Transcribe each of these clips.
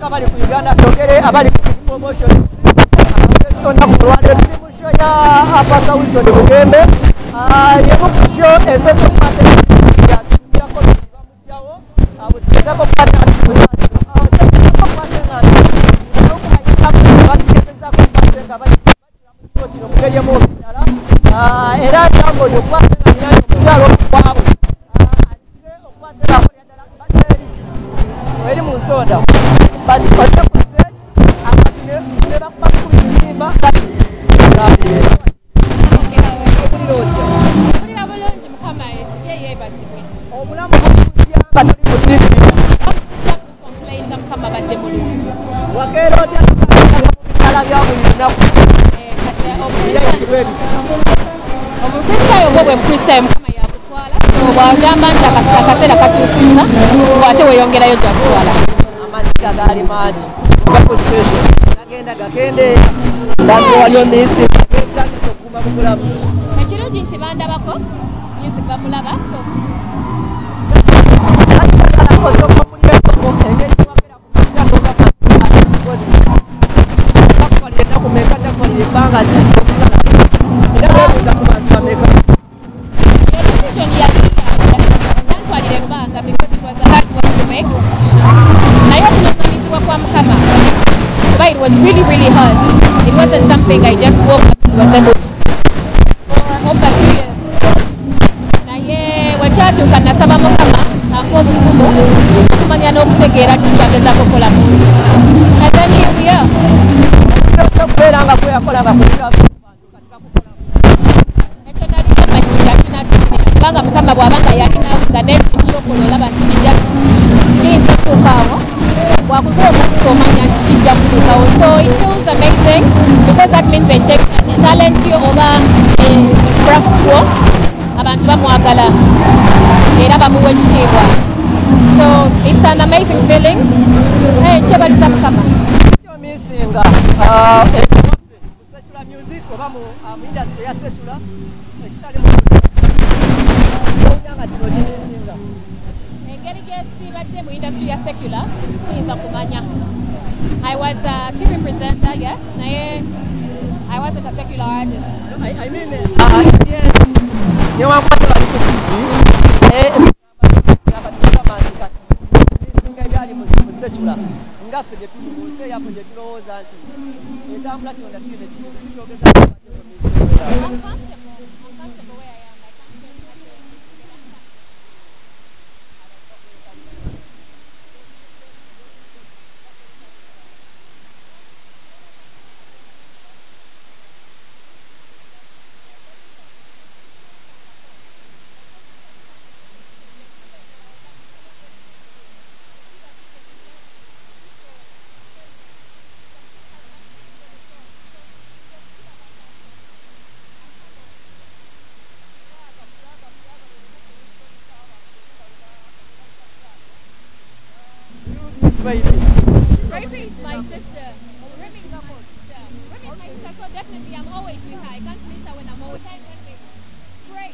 kama sababu uganda togere abali ku promotion apasa wilson bugembe yemukusho esese kwate yatujjako bamujjawo butegeko kwate kino mugeri emuddala era jambo lyokwate akaseera katuusiza bwate weeyongerayo gyakutwala amazzi gagaali station gagenda gakendeera bantu wali omisi getagisa okuuma mu bulamu ekirungi nti bandabako music bamulaba so was really really hard. It wasn't something i just woke up and was able to over two years kyagezaako kola munsi and then here we are nti kijja kutuukawo so it feels amazing because that means ekitegeeza nti talent yo oba eh, craft wo abantu bamwagala era bamuwa ekitiibwa so it's an amazing feeling Eh, kyebaliza mukama misinga ekiwaffe kusekula music oba mu industry ya sekula ekitali muowunyanga kino kimisinga engeri gyesibadde mu industry ya secular siyinza kumanya I was uh, a TV representative. yes. I, was a particular artist. I, mean, uh, yes. You want to baby Ravi is my sister. Remy is my sister. Is my sister, so definitely I'm always with her. I can't miss her when I'm always time when we pray.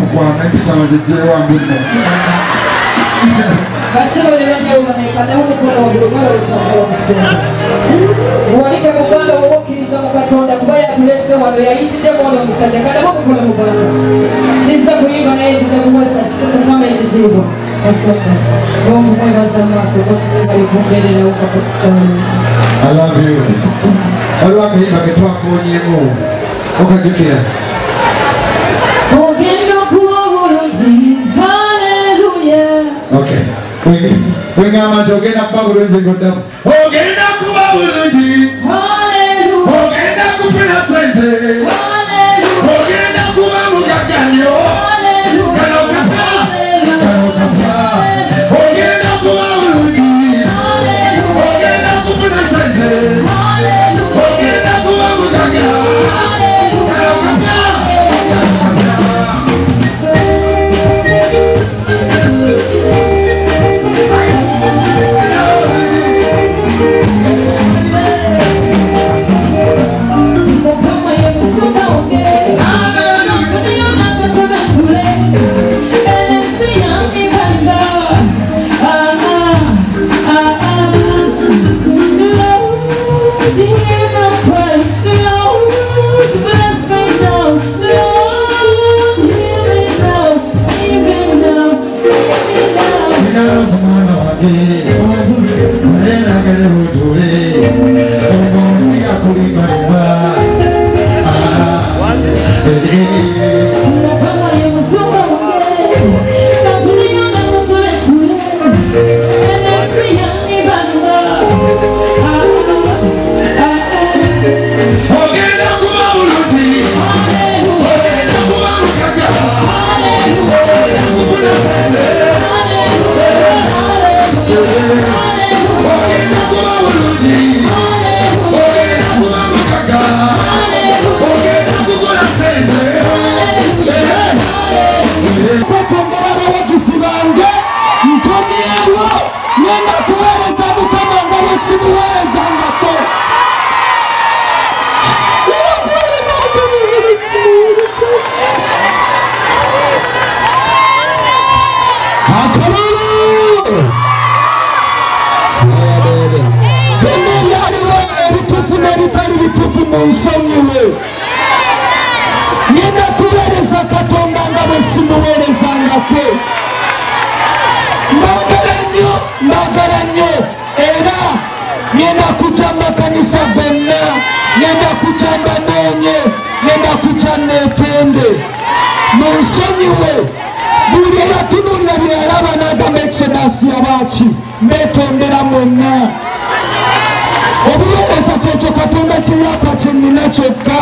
mukwama empisa bazijja ewange nno basibe bebanyerumanenkana omukono wagulugala olukaga omusenga muwanike mu bbanga woba okkiriza mu katonda kuba yatulese wano yayitiddeko ono omusajja kanabe omukono mu bbanga siza kuyimba naye nziza kuwasa kumama ekitiibwa osoka n'okumwebaza mu maaso gotubebalikubeererawo kakutusaala I love you. Olwakayimba ke twakoonyemu okajukira Okay. We now must get up power in the good. Oh, get up to power in the tea. Hallelujah. Oh, get up. Bituufu mu nsonyiwe. Ngenda kuweereza katonda nga bwe simuweerezangako mbagala nnyo mbagala nnyo. Era ngenda kuca makanisa gonna ngenda kuca mbanoonye ngenda kuca neetonde mu nsonyiwe buli eyatunuulira byeyalaba n'agamba ekisonasi yabaaki mbeetondera mwonna. obuweereza kyeyapa kyenina kyokka.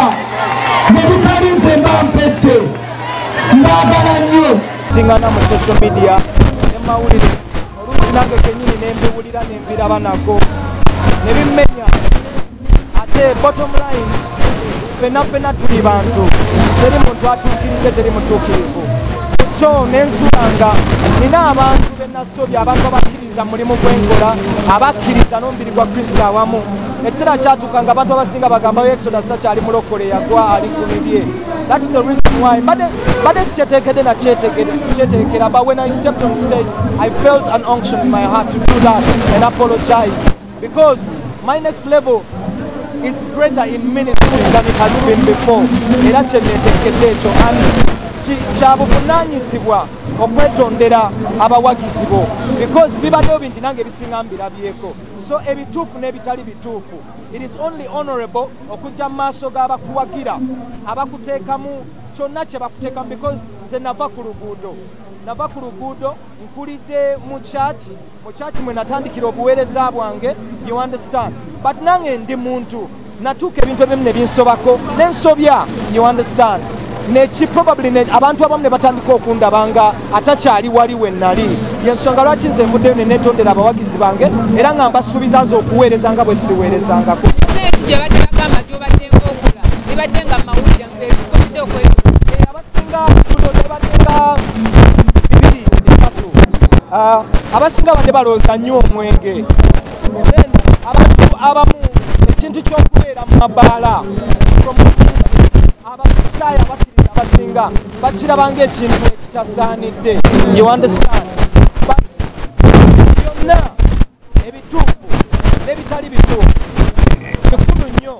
Bwe butali nze mba mpedde. Mbagala nnyo. Tingana mu social media ne mawulire. Oluusi nange kenyini nembiwulira nembiraba nako. Ne bimmenya. Ate bottom line fena fena tuli bantu. Teri muntu atuukirize teri mutuukirivu. Kyo nensulanga nina abantu benasobya abantu abakkiriza mulimu gwenkola abakkiriza n'omubiri gwa kristo awamu. Ekiseera kyatuuka nga abantu abasinga bagambayo exodus takyali mulokole yagwa ali ku bibye. Thats the reason why. Mbadde badde sikyeteekedde nakyeteekera but when i stepped on stage i felt an unction in my heart to do that and apologize. Because my next level is greater in ministry than it has been before. Era kyenetekedde ekyo kya buvunaanyizibwa okwetondera abawagizi bo. Because bibaddewo bingi nange bisinga mbirabyeko so ebituufu n'ebitali bituufu. It is only honorable okujja mu maaso g'abakuwagira abakuteekamu kyonna kye bakuteekamu because nze nava ku luguudo. Nava ku luguudo nkulidde mu church mu church mwe natandikira obuweereza bwange you understand? But nange ndi muntu natuuka ebintu ebimu ne binsobako nensobya you understand neki probably abantu abamu ne batandika okundaba nga atakyali wali we nali yensonga lwaki nze nvuddeyo ne neetondera abawagizi bange era nga mbasuubiza nze okuweereza nga bwe siweerezangako. Badde Eh, abasinga esatu Ah, badde balooza nnyo omwenge. Abantu abamu ekintu ky'okubeera mu mabaala promotions abakristaayo abakkiriza abasinga bakirabanga ekintu ekitasaanidde you understand? But byonna ebituufu n'ebitali bituufu kikulu nnyo.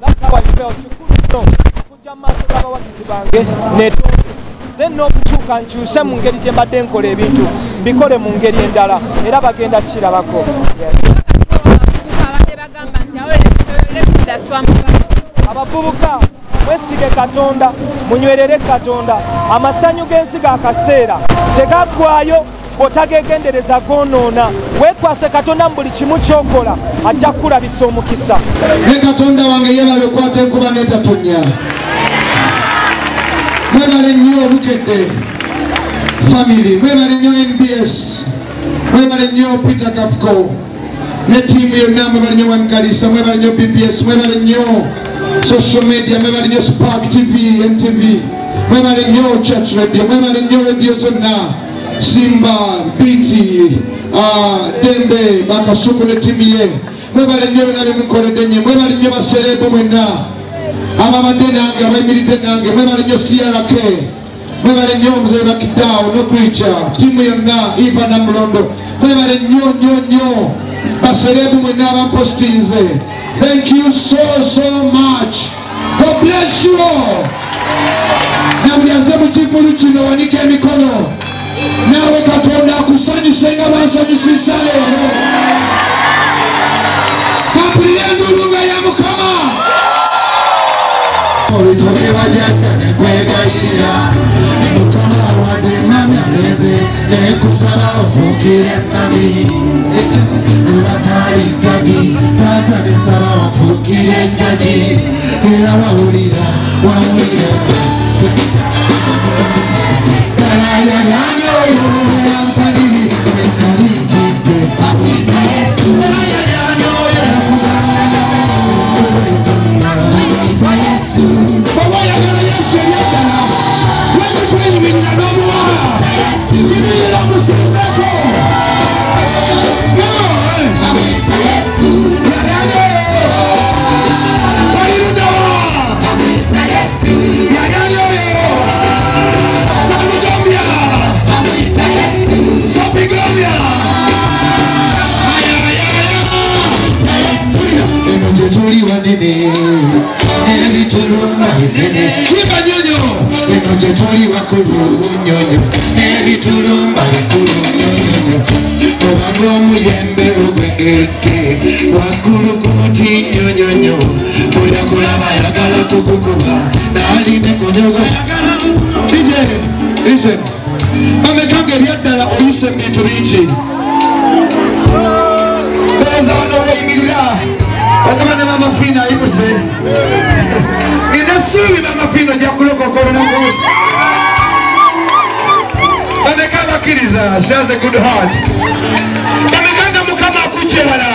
Felt kikulu nnyo okujja mu maaso g'abawagizi bange netonde then n'okukyuka nkyuse mu ngeri gye mbadde nkola ebintu mbikole mu ngeri endala era bagenda kukirabako. Abavubuka mwesige katonda munywerere katonda. Amasanyu g'ensi ga kaseera tegaggwayo bw'otagegendereza goonoona weekwase katonda mu buli kimu ky'okola ajja kukulabisa omukisa. Ne katonda wange yebale okwata enkuba n'etatonya mwebale nnyo obukedde family mwebale nnyo nbs mwebale nnyo peter kafuko ne tiimu yonna mwebale nnyo mwamikalisa mwebale nnyo bps mwebale nnyo social media mwebale nnyo spark tv ntv mwebale nnyo church radio mwebale nnyo radio zonna simba bt uh, dembe bakasuku ne tiimu ye mwebale nnyo byonna byemukoledde nye mwebale nnyo baserebu mwenna ababadde nange abayimiridde nange mwebale nnyo crk mwebale nnyo omuzeyi bakidaawo nokwica tiimu yonna iva namulondo mwebale nnyo nnyo nnyo baserebu mwenna abampositinze thank you so so much. God bless you all. Namulyaze mu luchi kino wanike emikono naawe katonda akusanyuse nga bansanyusisa leero kapulire endulunga ya mukama. Olutole bajata nekwegayirira mukama fokiretmani unatahitaji tata ni sana fokiretmani ila waulida waulida Thank you. Waggulu ku muti nyonyonyo buli akulaba ayagala kukukuba naline konyogo ije bamekanga ebyaddala oyise mu bintu bingi Beza wano weyimirira okuba ne mama fiina ayibuse nina suubi mama fiina ojja kulokoka olunaku bameka abakkiriza has a good heart. Bamekanga mukama akukyebala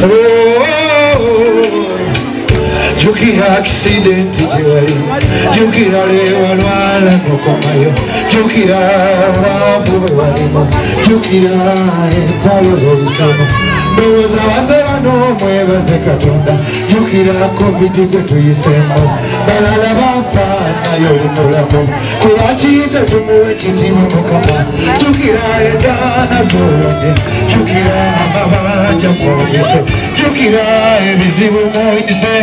Oh, jukira akisidenti gyewali jukira lewalwala nokomayo jukira bwavu bwe walimu jukira entalo z'olusono ndowooza baze bano mwebaze katonda jukira covidi gwe tuyisemu balala bafa nayo mulamu kuba kiyita tumuwe kitiibwa mukama jjukira endaana zonge jjukira amabanja mwogeso jjukira ebizibu mwogise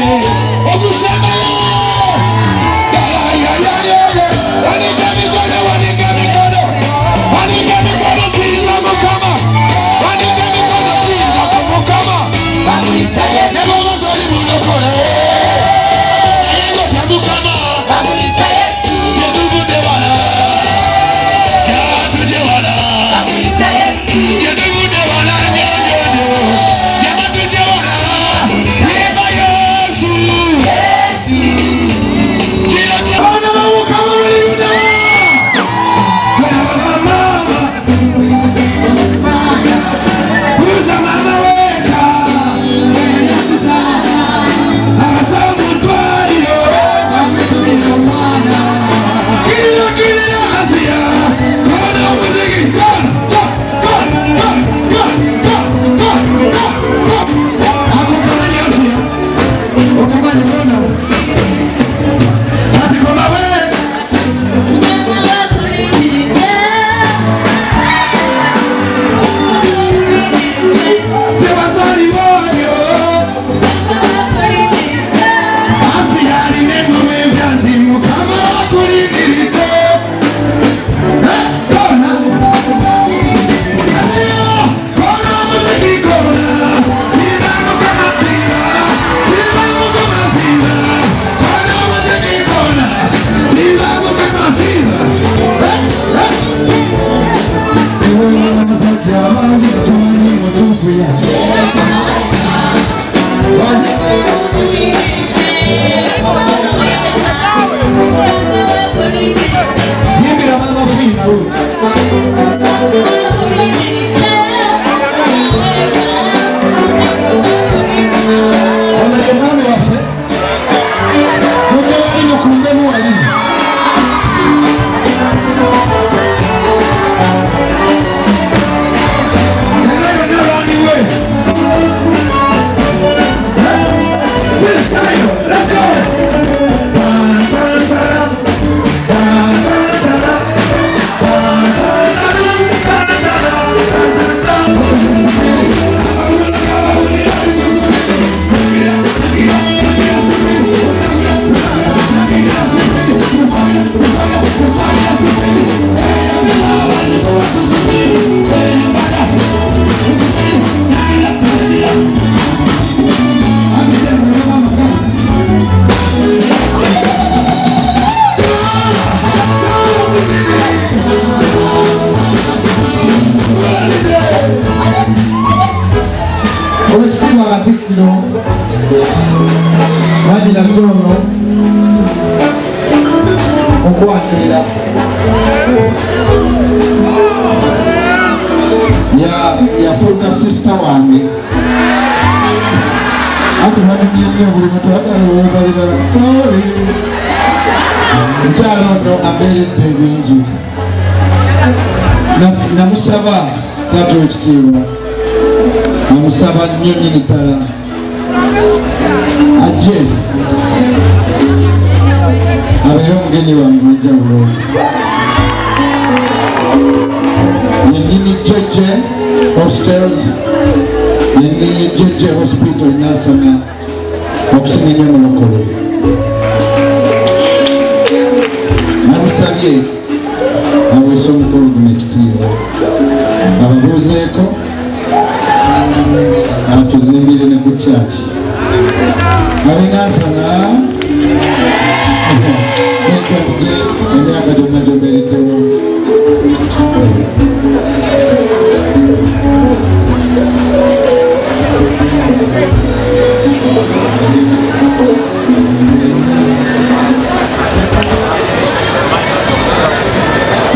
you. Katikkiro bagina zoono okwanjulira yafuuka sisita wange ati banyumyemyo buli muntu agalowooza birala sori mukyala ono abeeredde bingi Naf- namusaba taata wekitiibwa namusaba nnyo nyini ddala ajje abeere omugenyi wange wejawulo yennyini jeje hostels yennyini jeje hospital nasana okusinga omulokole namusabye aweesa omukulu guno ekitiibwa ababuuzeeko atuzimbire ne ku kyaki Aringa sana.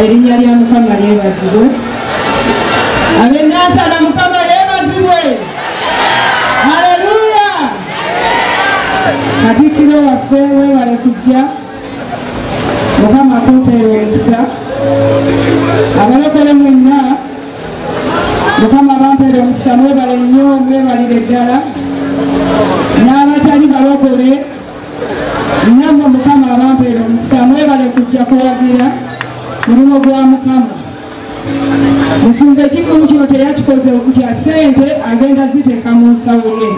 Erinnya lya mukama lyebazibwe abenansana mukama lyebazibwe katikkiro waffe weebale kujja mukama kumpeera omukisa. Abalokole mwenna mukama bampeera omukisa mwebale nnyo mwebalire ddala. N'abatali balokole nammwe mukama abampeera omukisa mwebale kujja kuwagira mulimu gwa mukama. Musumba ekikulu kino teyakikoze kya sente agenda ziteeka mu nsawo ye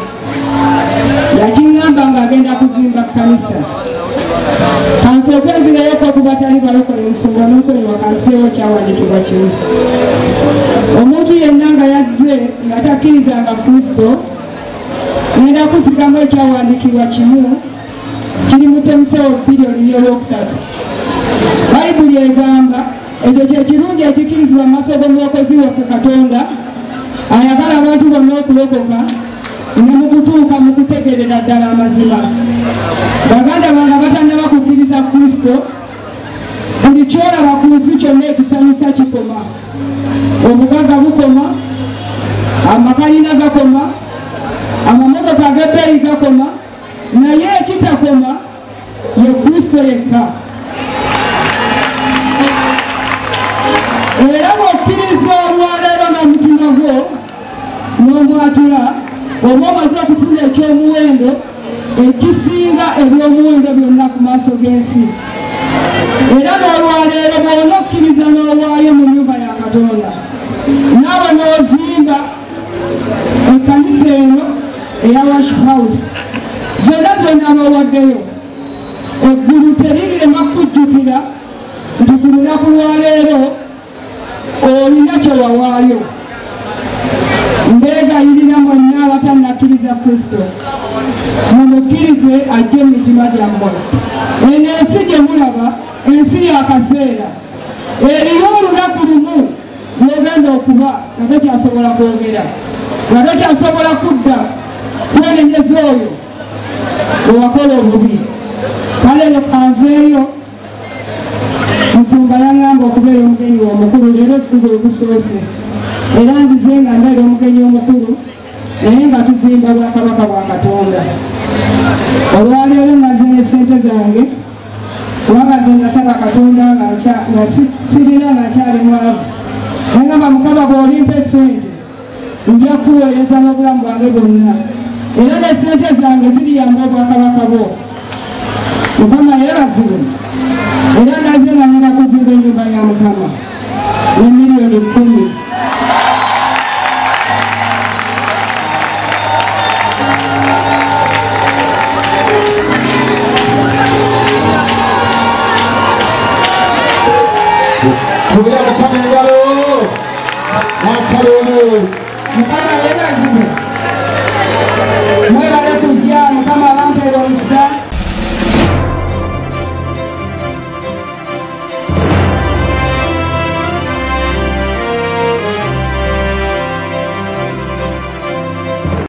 yakiŋŋamba ng'agenda kuzimba kanisa kansooke nzirayoko okuba tali balokole musumba n'onsonyiwa kantuseewo kyawandiikibwa kimu. Omuntu yenna nga yazze nga takkirizanga kristo ngenda kusigamu ekyawandiikibwa kimu kiri mu temusewo bbiri oluli olwokusatu bayibuli egamba ekyo kyekirungi ekikkirizibwa mu maaso g'omulokozi waffe katonda ayagala abantu bonna okulokoka ne mu kutuuka mu kutegerera ddala amazima baganda bange batanna kukkiriza kristo buli kyolaba ku nsi kyonna ekisanyusa kikoma obugaga bukoma amakalina gakoma amamotoka ag'ebbeeyi gakoma naye ekitakoma ye kristo yekka era bw'okkiriza olwaleero n'omutima gwo n'omwatula oba omaze okufuna ekyomuwendo ekisinga ebyomuwendo byonna ku maaso g'ensi. Era n'olwaleero bw'ona okkiriza n'owaayo mu nyumba ya katonda. Naawe n'ozimba ekkanisa eno eya worship house. Zonna zonna abawaddeyo eggulu terirema kujjukira nti ku lunaku lwaleero olina kyewawaayo mbegayirira mwenna abatannakkiriza kristo. Mumukkirize ajje mu mitima gyammwe eno ensi gye mulaba ensi yakaseera eriyo olunaku lumu lwogenda okuba nga tokyasobola kwogera nga tokyasobola kudda kwenenyeza oyo ewakola obubi. Kale eno kanveeyo musumba yaŋŋamba okubeera omugenyi omukulu leero siga ogusoose era nzize nga mbeera omugenyi omukulu naye nga tuzimba bwakabaka bwa katonda. Olwaleero naze ne sente zange kubanga nze nasaba katonda nga sirina ngaakyali mwavu. Nagamba mukama bw'olimpa esente nja kuweereza n'obulamu bwange bwonna. Era ne sente zange ziriyamba obwakabaka bwo